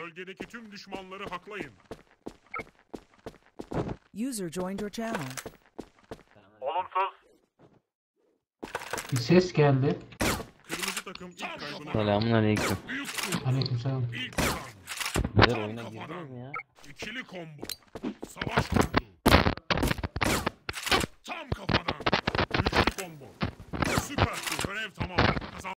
Bölgedeki tüm düşmanları haklayın. User joined your channel. Olumsuz. Bir ses geldi. Kırmızı takım ilk kaybını Selamun aleyküm. büyük kur. Aleykümselam. İlk kan. Beyler oyuna girdiniz mi ya? İkili combo. Savaş kur.